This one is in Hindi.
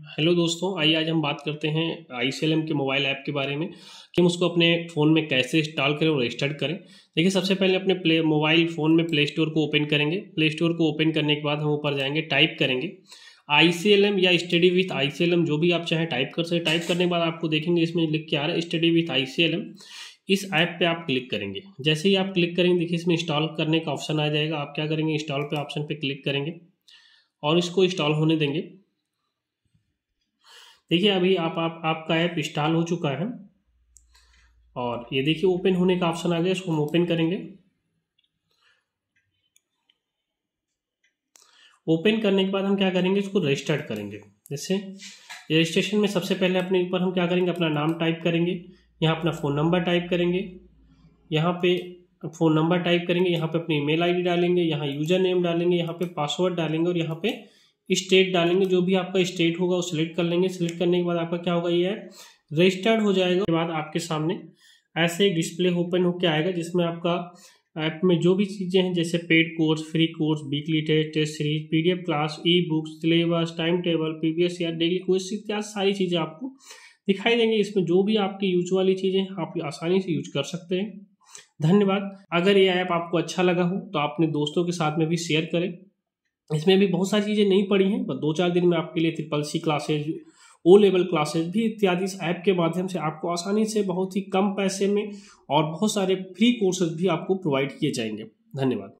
हेलो दोस्तों, आइए आज हम बात करते हैं आई के मोबाइल ऐप के बारे में कि हम उसको अपने फ़ोन में कैसे इंस्टॉल करें और रजिस्टर्ड करें। देखिए, सबसे पहले अपने प्ले, मोबाइल फ़ोन में प्ले स्टोर को ओपन करेंगे। प्ले स्टोर को ओपन करने के बाद हम ऊपर जाएँगे, टाइप करेंगे। आई या स्टडी विथ आई जो भी आप चाहें टाइप कर सकें टाइप करने के बाद आपको देखेंगे, इसमें लिख के आ रहा है स्टडी विथ आई इस ऐप पे आप क्लिक करेंगे। जैसे ही आप क्लिक करेंगे, देखिए इसमें इंस्टॉल करने का ऑप्शन आ जाएगा। आप क्या करेंगे, इंस्टॉल पे ऑप्शन पे क्लिक करेंगे और इसको इंस्टॉल होने देंगे। देखिए अभी आप, आप आपका ऐप इंस्टॉल हो चुका है और ये देखिए ओपन होने का ऑप्शन आ गया इसको हम ओपन करेंगे। ओपन करने के बाद हम क्या करेंगे इसको रजिस्टर्ड करेंगे। जैसे रजिस्ट्रेशन में सबसे पहले अपने ऊपर हम क्या करेंगे अपना नाम टाइप करेंगे यहाँ अपना फ़ोन नंबर टाइप करेंगे यहाँ पे फ़ोन नंबर टाइप करेंगे यहाँ पे अपनी ईमेल आईडी डालेंगे यहाँ यूज़र नेम डालेंगे यहाँ पे पासवर्ड डालेंगे और यहाँ पे स्टेट डालेंगे, जो भी आपका स्टेट होगा, वो सिलेक्ट कर लेंगे। सिलेक्ट करने के बाद आपका क्या होगा, ये ऐप रजिस्टर्ड हो जाएगा। उसके बाद आपके सामने ऐसे एक डिस्प्ले ओपन होकर आएगा, जिसमें आपका ऐप में जो भी चीज़ें हैं, जैसे paid course free course weekly test test series PDF class e books syllabus time table PVS या डेली कोर्स इत्यादि सारी चीज़ें आपको दिखाई देंगे। इसमें जो भी आपकी यूज़ वाली चीज़ें आप आसानी से यूज़ कर सकते हैं। धन्यवाद। अगर ये ऐप आपको अच्छा लगा हो तो अपने दोस्तों के साथ में भी शेयर करें। इसमें भी बहुत सारी चीज़ें नहीं पड़ी हैं बस दो चार दिन में आपके लिए triple C classes O level classes भी इत्यादि इस ऐप के माध्यम से आपको आसानी से बहुत ही कम पैसे में और बहुत सारे फ्री कोर्सेज भी आपको प्रोवाइड किए जाएँगे। धन्यवाद।